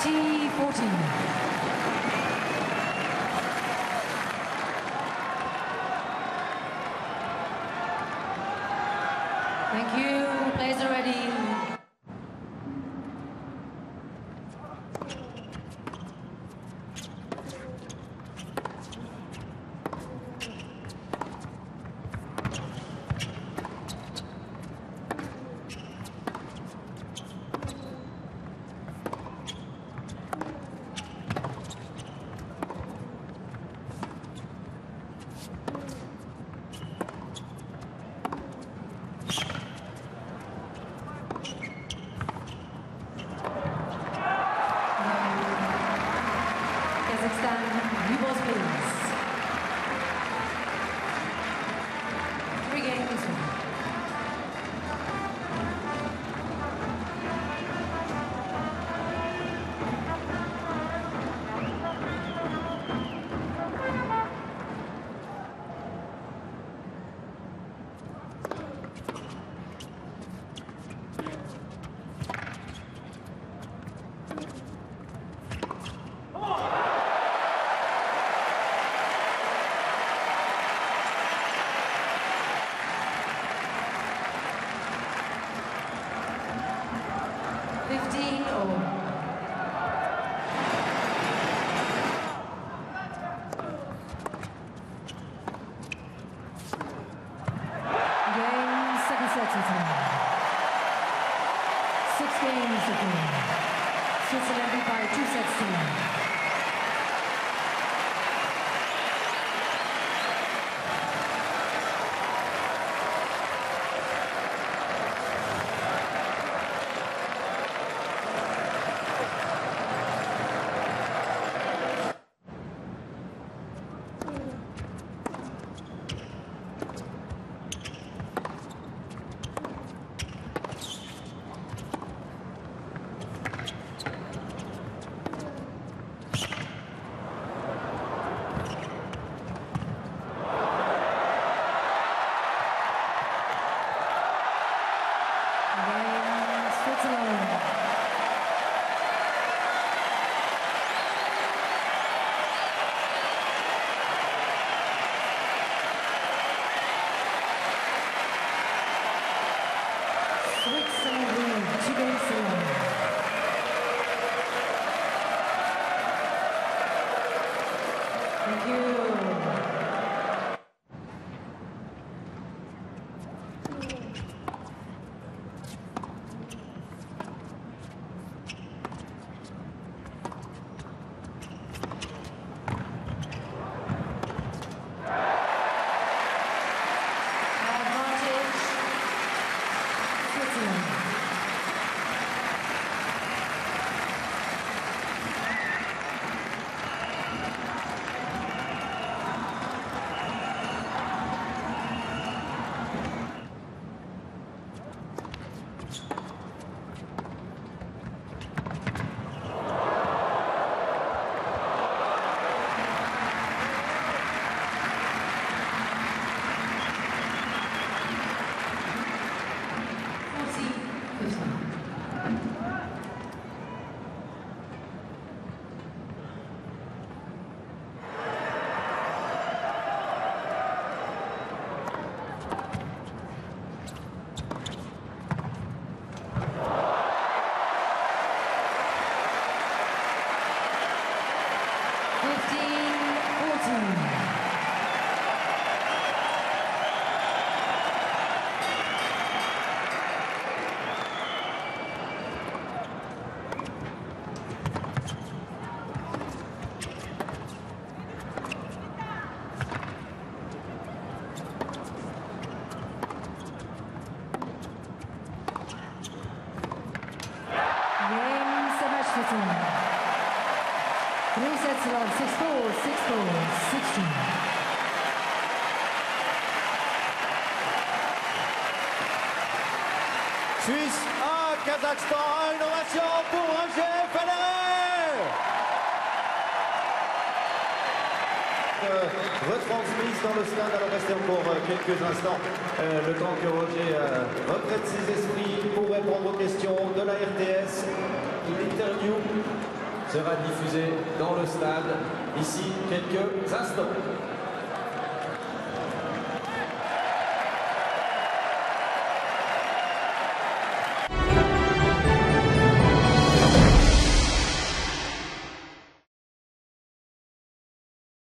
T14. Thank you. Players are ready. están vivos felices. Switzerland by two sets to one. つの 16. Three sets love, 6-4, 6-4, 16. Suisse 1, Kazakhstan 1, une ovation pour Roger Federer euh, retransmise dans le stade, alors restez encore euh, quelques instants euh, le temps que Roger euh, reprête ses esprits pour répondre aux questions de la RTS l'interview sera diffusé dans le stade d'ici quelques instants.